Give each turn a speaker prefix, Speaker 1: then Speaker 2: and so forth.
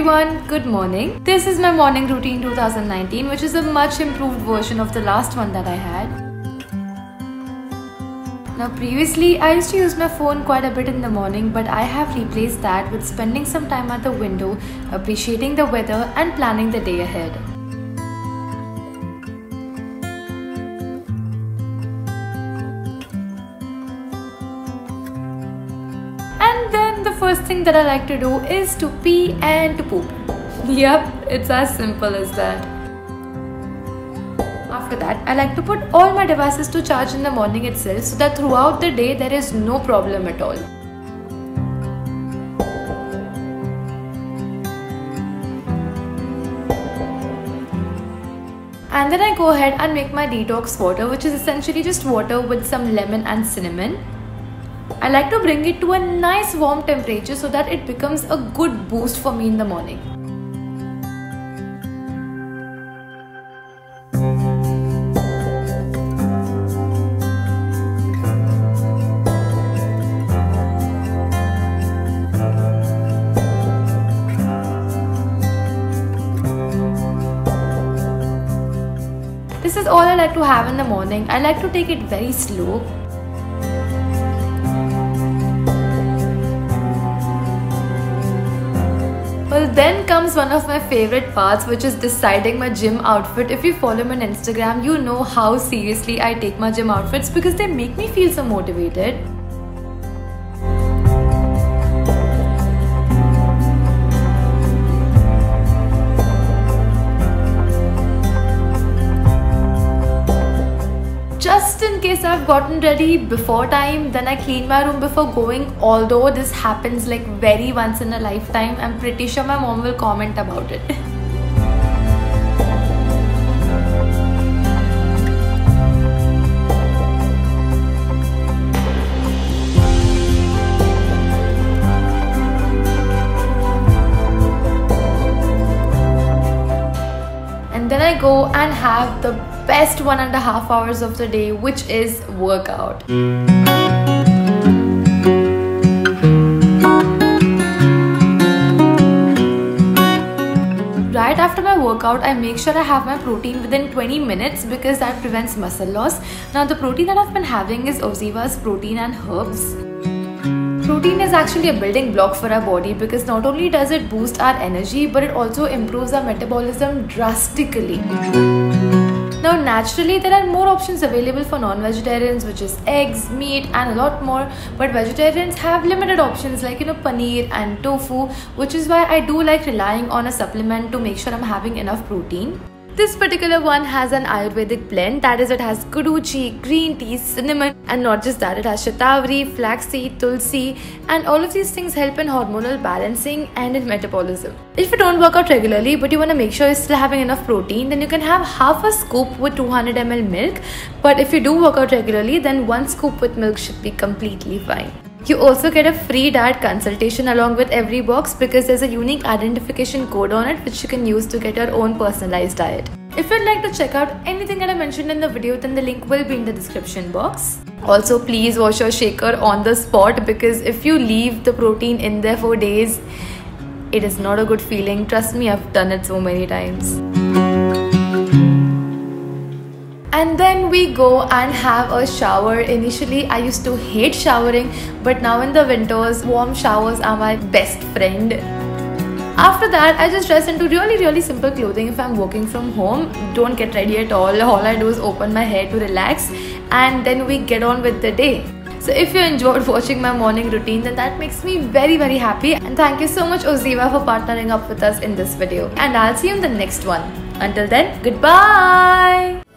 Speaker 1: everyone, good morning. This is my morning routine 2019 which is a much improved version of the last one that I had. Now previously I used to use my phone quite a bit in the morning but I have replaced that with spending some time at the window, appreciating the weather and planning the day ahead. First thing that I like to do is to pee and to poop. Yep, it's as simple as that. After that, I like to put all my devices to charge in the morning itself so that throughout the day there is no problem at all. And then I go ahead and make my detox water which is essentially just water with some lemon and cinnamon. I like to bring it to a nice warm temperature so that it becomes a good boost for me in the morning. This is all I like to have in the morning. I like to take it very slow then comes one of my favorite parts, which is deciding my gym outfit. If you follow me on Instagram, you know how seriously I take my gym outfits because they make me feel so motivated. I've gotten ready before time, then I clean my room before going. Although this happens like very once in a lifetime, I'm pretty sure my mom will comment about it. and then I go and have the best one and a half hours of the day, which is workout. Right after my workout, I make sure I have my protein within 20 minutes because that prevents muscle loss. Now, the protein that I've been having is Oziva's protein and herbs. Protein is actually a building block for our body because not only does it boost our energy but it also improves our metabolism drastically. Now, naturally, there are more options available for non vegetarians, which is eggs, meat, and a lot more. But vegetarians have limited options like, you know, paneer and tofu, which is why I do like relying on a supplement to make sure I'm having enough protein. This particular one has an Ayurvedic blend, that is, it has guduchi, green tea, cinnamon, and not just that, it has shatavari, flaxseed, tulsi, and all of these things help in hormonal balancing and in metabolism. If you don't work out regularly but you want to make sure you're still having enough protein, then you can have half a scoop with 200 ml milk. But if you do work out regularly, then one scoop with milk should be completely fine. You also get a free diet consultation along with every box because there's a unique identification code on it which you can use to get your own personalized diet. If you'd like to check out anything that I mentioned in the video, then the link will be in the description box. Also, please wash your shaker on the spot because if you leave the protein in there for days, it is not a good feeling. Trust me, I've done it so many times and then we go and have a shower. Initially i used to hate showering but now in the winters warm showers are my best friend. After that i just dress into really really simple clothing. If i'm working from home don't get ready at all. All i do is open my hair to relax and then we get on with the day. So if you enjoyed watching my morning routine then that makes me very very happy. And thank you so much Oziva for partnering up with us in this video. And I'll see you in the next one. Until then, goodbye!